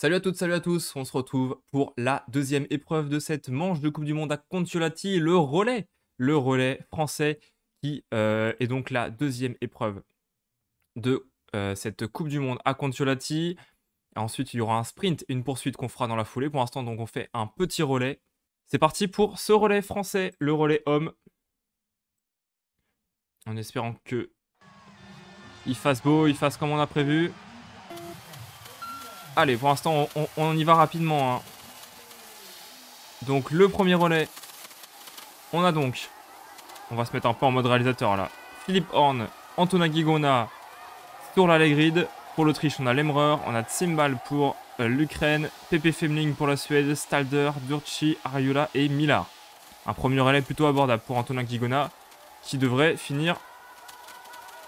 Salut à toutes, salut à tous, on se retrouve pour la deuxième épreuve de cette manche de Coupe du Monde à Contiolati, le relais, le relais français qui euh, est donc la deuxième épreuve de euh, cette Coupe du Monde à Contiolati. Ensuite, il y aura un sprint une poursuite qu'on fera dans la foulée. Pour l'instant, donc on fait un petit relais. C'est parti pour ce relais français, le relais homme. En espérant que il fasse beau, il fasse comme on a prévu. Allez, pour l'instant, on, y va rapidement. Hein. Donc, le premier relais. On a donc... On va se mettre un peu en mode réalisateur, là. Philippe Horn, Antonin Guigona sur la. Pour l'Autriche, on a Lemrer. On a Tsimbal pour euh, l'Ukraine. Pepe Femling pour la Suède. Stalder, Durci, Ariola et Mila. Un premier relais plutôt abordable pour Antonin Guigona. Qui devrait finir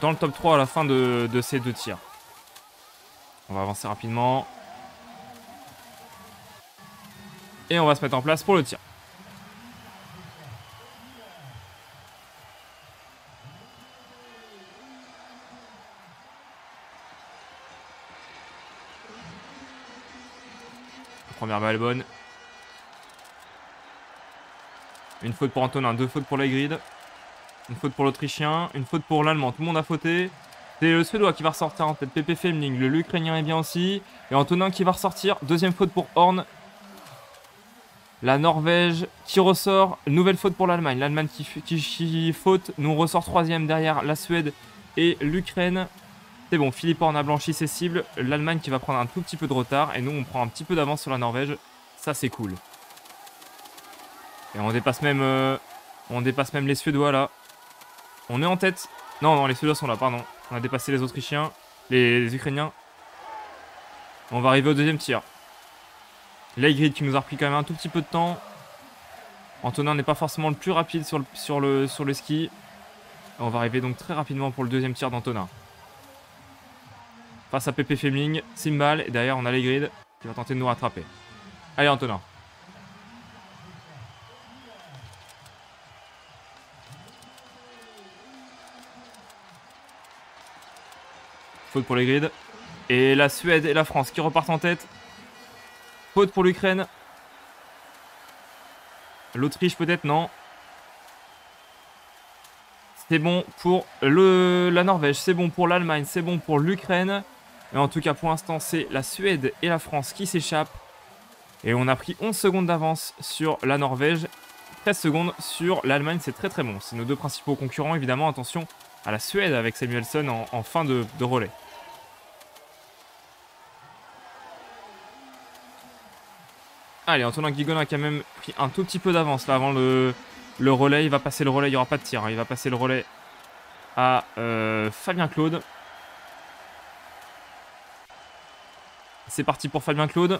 dans le top 3 à la fin de ces deux tirs. On va avancer rapidement. Et on va se mettre en place pour le tir. première balle bonne. Une faute pour Antonin, deux fautes pour la grid. Une faute pour l'Autrichien, une faute pour l'Allemand. Tout le monde a fauté. C'est le Suédois qui va ressortir en tête. Pepe Femling, le l'Ukrainien est bien aussi. Et Antonin qui va ressortir. Deuxième faute pour Horn. La Norvège qui ressort. Nouvelle faute pour l'Allemagne. L'Allemagne qui, qui, faute. Nous ressort troisième derrière la Suède et l'Ukraine. C'est bon, Philippe Horn a blanchi ses cibles. L'Allemagne qui va prendre un tout petit peu de retard. Et nous on prend un petit peu d'avance sur la Norvège. Ça c'est cool. Et on dépasse même, euh, on dépasse même les Suédois là. On est en tête. Non, non, les Suédois sont là, pardon. On a dépassé les Autrichiens, les, Ukrainiens. On va arriver au deuxième tir. L'aigrid qui nous a repris quand même un tout petit peu de temps. Antonin n'est pas forcément le plus rapide sur le, ski. On va arriver donc très rapidement pour le deuxième tir d'Antonin. Face à Pepe Femling, Simbal, et derrière on a Legrid qui va tenter de nous rattraper. Allez Antonin. Pour les grids. Et la Suède et la France qui repartent en tête. Faute pour l'Ukraine. L'Autriche peut-être, non. C'est bon pour la Norvège, c'est bon pour l'Allemagne, c'est bon pour l'Ukraine. Et en tout cas, pour l'instant, c'est la Suède et la France qui s'échappent. Et on a pris 11 secondes d'avance sur la Norvège, 13 secondes sur l'Allemagne, c'est très très bon. C'est nos deux principaux concurrents, évidemment. Attention, à la Suède avec Samuelson en, fin de, relais. Allez, Antonin Guigona a quand même pris un tout petit peu d'avance là avant le, relais. Il va passer le relais, il n'y aura pas de tir. Hein. Il va passer le relais à euh, Fabien Claude. C'est parti pour Fabien Claude.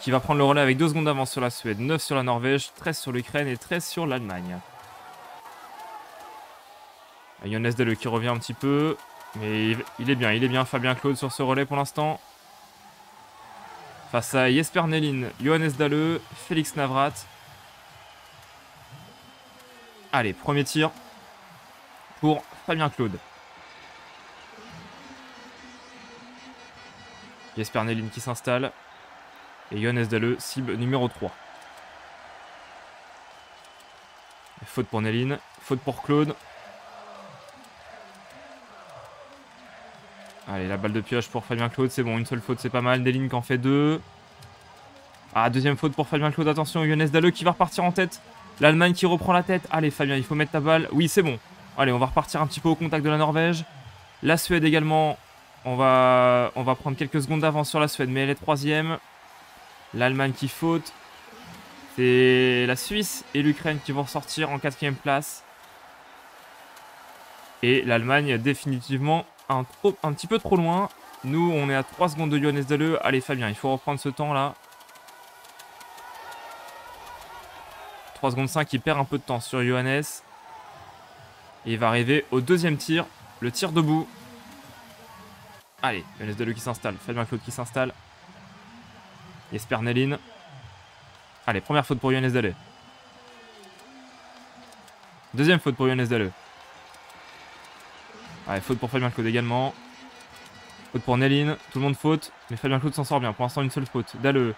Qui va prendre le relais avec 2 secondes d'avance sur la Suède, 9 sur la Norvège, 13 sur l'Ukraine et 13 sur l'Allemagne. Jonas Dele qui revient un petit peu. Mais il est bien, il est bien Fabien Claude sur ce relais pour l'instant. Face à Jesper Nelin, Johannes Dale, Félix Navrat. Allez, premier tir pour Fabien Claude. Jesper Nelin qui s'installe. Et Johannes Dale, cible numéro 3. Faute pour Nelin, faute pour Claude. Allez, la balle de pioche pour Fabien Claude, c'est bon, une seule faute, c'est pas mal. Deline qui en fait deux. Ah, deuxième faute pour Fabien Claude, attention, Younes Dalleux qui va repartir en tête. L'Allemagne qui reprend la tête. Allez, Fabien, il faut mettre ta balle. Oui, c'est bon. Allez, on va repartir un petit peu au contact de la Norvège. La Suède également, on va, on va prendre quelques secondes d'avance sur la Suède, mais elle est troisième. L'Allemagne qui faute. C'est la Suisse et l'Ukraine qui vont ressortir en quatrième place. Et l'Allemagne définitivement un, petit peu trop loin. Nous, on est à 3 secondes de Johannes Dele. Allez, Fabien, il faut reprendre ce temps-là. 3 secondes 5, il perd un peu de temps sur Johannes. Et il va arriver au deuxième tir, le tir debout. Allez, Johannes Dele qui s'installe, Fabien Claude qui s'installe. Jesper Nellin. Allez, première faute pour Johannes Dele. Deuxième faute pour Johannes Dele. Ouais, faute pour Fabien Claude également. Faute pour Nelline, tout le monde faute, mais Fabien Claude s'en sort bien. Pour l'instant, une seule faute. Dalleux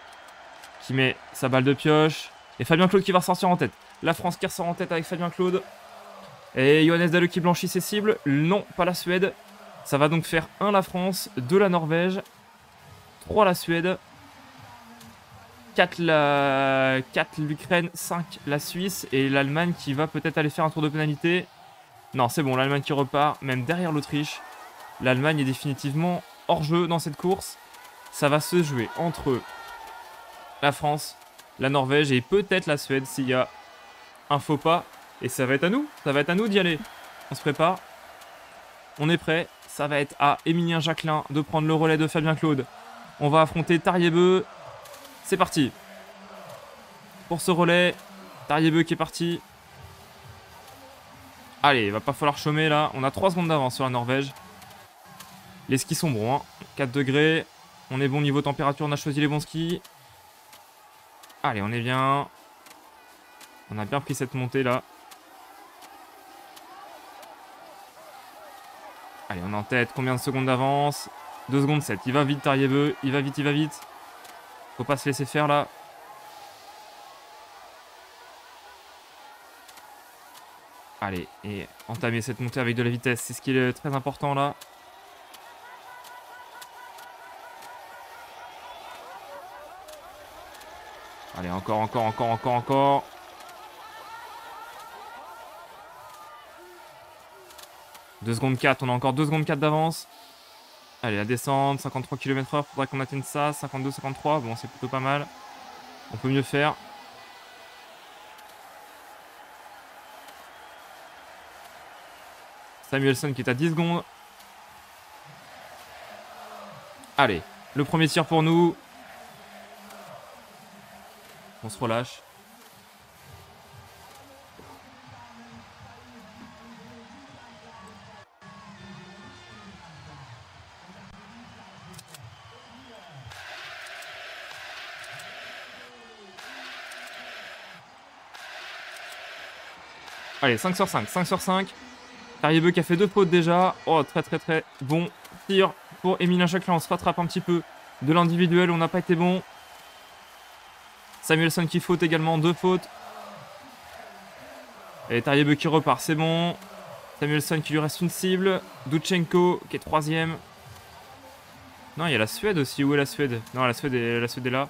qui met sa balle de pioche. Et Fabien Claude qui va ressortir en tête. La France qui ressort en tête avec Fabien Claude. Et Johannes Dalleux qui blanchit ses cibles. Non, pas la Suède. Ça va donc faire 1 la France, 2 la Norvège, 3 la Suède, 4 la... 4 l'Ukraine, 5 la Suisse et l'Allemagne qui va peut-être aller faire un tour de pénalité. Non, c'est bon, l'Allemagne qui repart, même derrière l'Autriche. L'Allemagne est définitivement hors jeu dans cette course. Ça va se jouer entre la France, la Norvège et peut-être la Suède s'il y a un faux pas. Et ça va être à nous, ça va être à nous d'y aller. On se prépare. On est prêt. Ça va être à Émilien Jacquelin de prendre le relais de Fabien Claude. On va affronter Tariebeu. C'est parti. Pour ce relais, Tariebeu qui est parti. Allez, il va pas falloir chômer là. On a 3 secondes d'avance sur la Norvège. Les skis sont bons. Hein. 4 degrés. On est bon niveau température. On a choisi les bons skis. Allez, on est bien. On a bien pris cette montée là. Allez, on est en tête. Combien de secondes d'avance? 2 secondes 7. Il va vite, Tariebeu. Il va vite, il va vite. Faut pas se laisser faire là. Allez, et entamer cette montée avec de la vitesse. C'est ce qui est très important là. Allez, encore, encore, encore, encore, encore. 2 secondes 4, on a encore 2 secondes 4 d'avance. Allez, la descente, 53 km/h, faudrait qu'on atteigne ça. 52, 53, bon, c'est plutôt pas mal. On peut mieux faire. Samuelson qui est à 10 secondes. Allez, le premier tir pour nous. On se relâche. Allez, 5 sur 5, 5 sur 5. Tariebeu qui a fait deux fautes déjà. Oh, très très très bon tir pour Emilien Chaclin. On se rattrape un petit peu de l'individuel. On n'a pas été bon. Samuelson qui faute également, deux fautes. Et Tariebeu qui repart, c'est bon. Samuelson qui lui reste une cible. Dutchenko qui est troisième. Non, il y a la Suède aussi. Où est la Suède? Non, la Suède est, la Suède est là.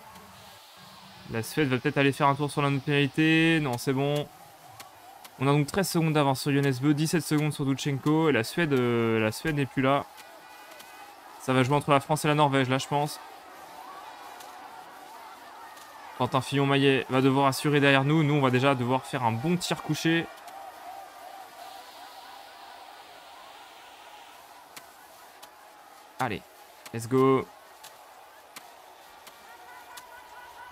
La Suède va peut-être aller faire un tour sur la pénalité. Non, c'est bon. On a donc 13 secondes d'avance sur Beu, 17 secondes sur Dutchenko. Et la Suède, euh, la Suède n'est plus là. Ça va jouer entre la France et la Norvège, là, je pense. Quentin Fillon-Maillet va devoir assurer derrière nous. Nous, on va déjà devoir faire un bon tir couché. Allez, let's go.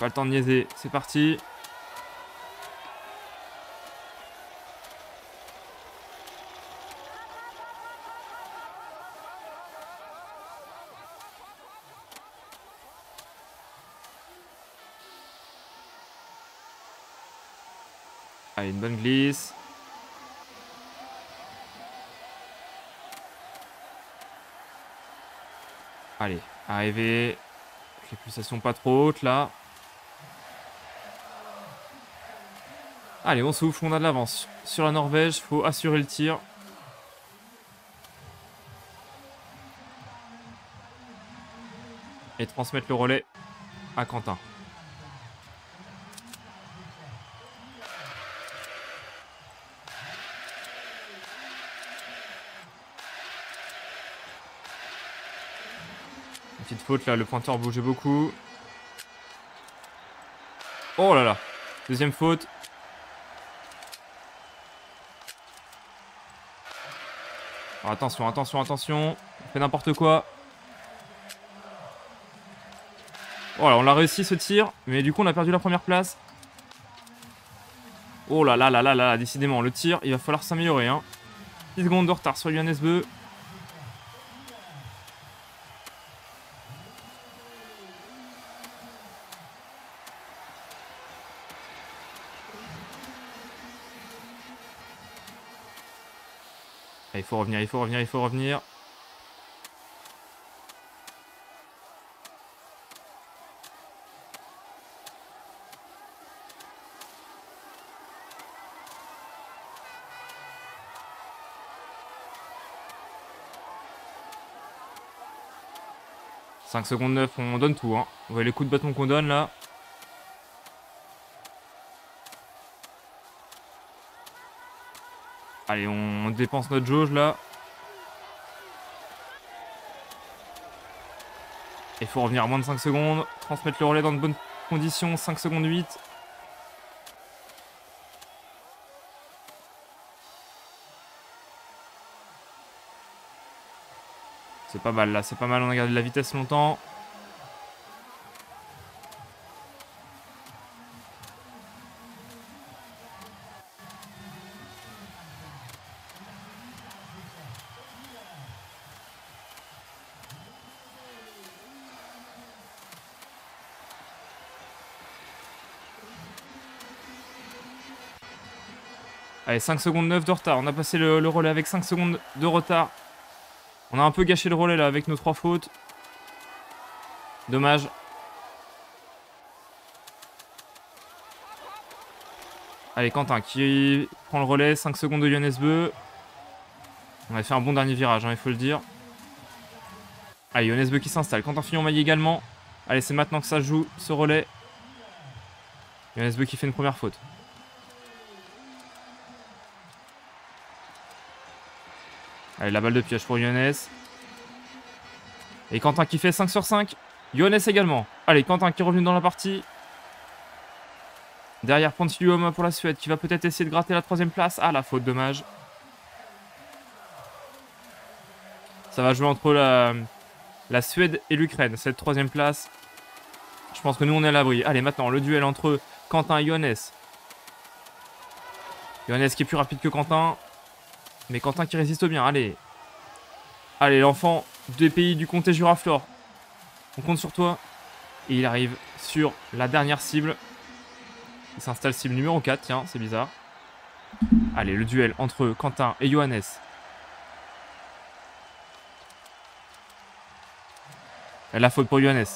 Pas le temps de niaiser, c'est parti. Allez, une bonne glisse. Allez, arrivé. Les pulsations pas trop hautes là. Allez, on souffle, on a de l'avance. Sur la Norvège, faut assurer le tir. Et transmettre le relais à Quentin. Faute là, le pointeur bougeait beaucoup. Oh là là. Deuxième faute. attention, attention, attention. On fait n'importe quoi. Voilà, oh on l'a réussi ce tir. Mais du coup, on a perdu la première place. Oh là là là là là, décidément, le tir, il va falloir s'améliorer. Hein. 10 secondes de retard sur UNSB. il faut revenir, il faut revenir, il faut revenir. secondes 9, on donne tout. Hein. voyez les coups de bâton qu'on donne là? Allez, on dépense notre jauge là. Il faut revenir à moins de 5 secondes. Transmettre le relais dans de bonnes conditions. 5 secondes 8. C'est pas mal là, c'est pas mal. On a gardé la vitesse longtemps. Allez, 5 secondes 9 de retard. On a passé le, relais avec 5 secondes de retard. On a un peu gâché le relais là avec nos 3 fautes. Dommage. Allez, Quentin qui prend le relais. 5 secondes de Johannes Beu. On a fait un bon dernier virage, hein, il faut le dire. Allez, Johannes Beu qui s'installe. Quentin Fillon-Maillet également. Allez, c'est maintenant que ça joue, ce relais. Johannes Beu qui fait une première faute. Allez, la balle de pioche pour Younes. Et Quentin qui fait 5 sur 5. Younes également. Allez, Quentin qui est revenu dans la partie. Derrière Pontiluoma pour la Suède qui va peut-être essayer de gratter la troisième place. Ah, la faute, dommage. Ça va jouer entre la, la Suède et l'Ukraine, cette troisième place. Je pense que nous, on est à l'abri. Allez, maintenant, le duel entre Quentin et Younes. Younes qui est plus rapide que Quentin. Mais Quentin qui résiste bien, allez. Allez, l'enfant des pays du comté Juraflore. On compte sur toi. Et il arrive sur la dernière cible. Il s'installe cible numéro 4, tiens, c'est bizarre. Allez, le duel entre Quentin et Johannes. La faute pour Johannes.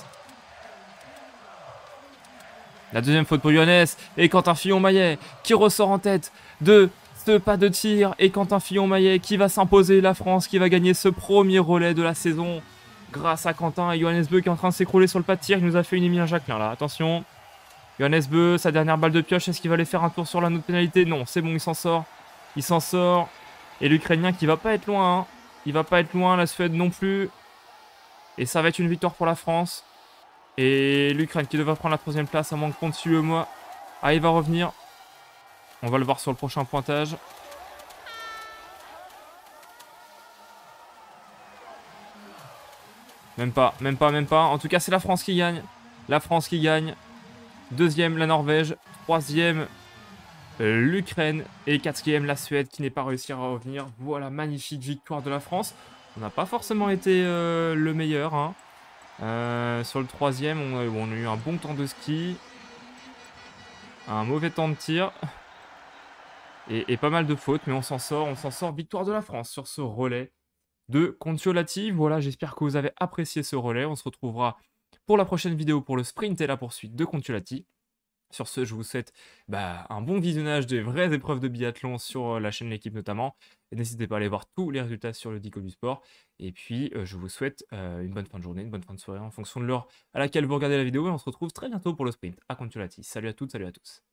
La deuxième faute pour Johannes. Et Quentin Fillon-Maillet qui ressort en tête de pas de tir et Quentin Fillon-Maillet qui va s'imposer la France, qui va gagner ce premier relais de la saison grâce à Quentin et Johannes Beu qui est en train de s'écrouler sur le pas de tir. Il nous a fait une Emilien Jacquelin là, attention. Johannes Beu, sa dernière balle de pioche, est-ce qu'il va aller faire un tour sur la note pénalité? Non, c'est bon, il s'en sort. Il s'en sort. Et l'Ukrainien qui va pas être loin. Hein. Il va pas être loin, la Suède non plus. Et ça va être une victoire pour la France. Et l'Ukraine qui devrait prendre la troisième place à moins que le moi. Ah, il va revenir. On va le voir sur le prochain pointage. Même pas, même pas, même pas. En tout cas, c'est la France qui gagne. La France qui gagne. Deuxième, la Norvège. Troisième, l'Ukraine. Et quatrième, la Suède qui n'est pas réussi à revenir. Voilà, magnifique victoire de la France. On n'a pas forcément été euh, le meilleur. Hein. Euh, sur le troisième, on a, eu un bon temps de ski. Un mauvais temps de tir. Et, pas mal de fautes, mais on s'en sort. On s'en sort. Victoire de la France sur ce relais de Contiolati. Voilà, j'espère que vous avez apprécié ce relais. On se retrouvera pour la prochaine vidéo pour le sprint et la poursuite de Contiolati. Sur ce, je vous souhaite bah, un bon visionnage des vraies épreuves de biathlon sur euh, la chaîne L'équipe notamment. Et n'hésitez pas à aller voir tous les résultats sur le Dico du Sport. Et puis, euh, je vous souhaite euh, une bonne fin de journée, une bonne fin de soirée en fonction de l'heure à laquelle vous regardez la vidéo. Et on se retrouve très bientôt pour le sprint à Contiolati. Salut à toutes, salut à tous.